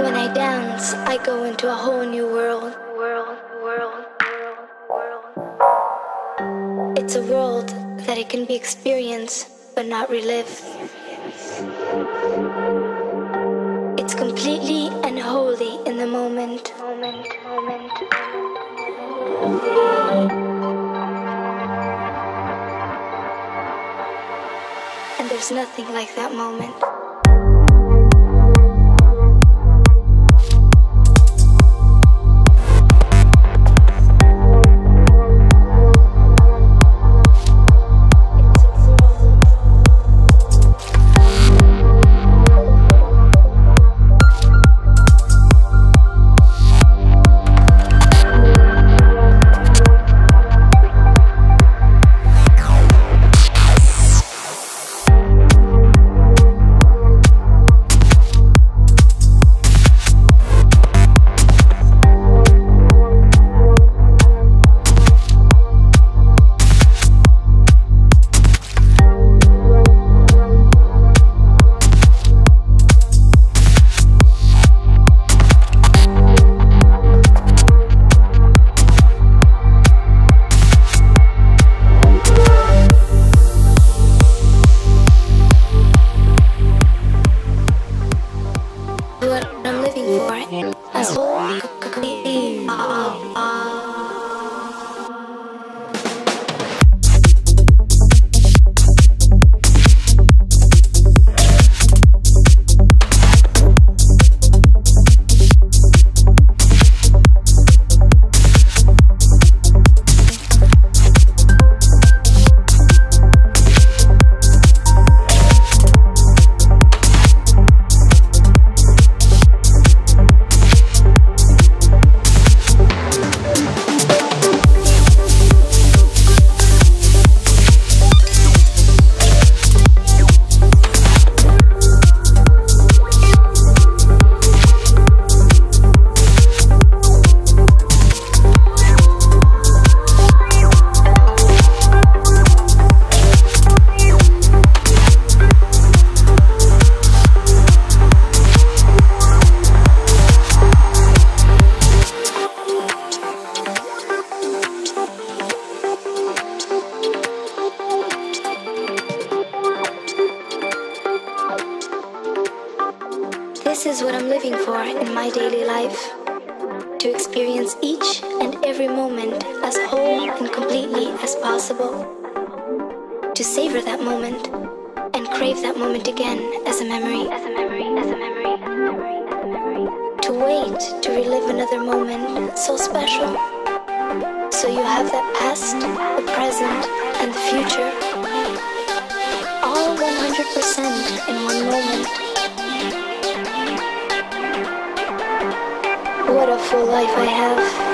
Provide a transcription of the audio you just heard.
When I dance, I go into a whole new world. World, world, world, world. It's a world that it can be experienced but not relived. It's completely and wholly in the moment. Moment, moment, moment. And there's nothing like that moment. This is what I'm living for in my daily life. To experience each and every moment as whole and completely as possible. To savor that moment and crave that moment again as a memory, as a memory, as a memory, as a memory. To wait to relive another moment so special. So you have that past, the present, and the future. All 100% in one moment. What a full life I have.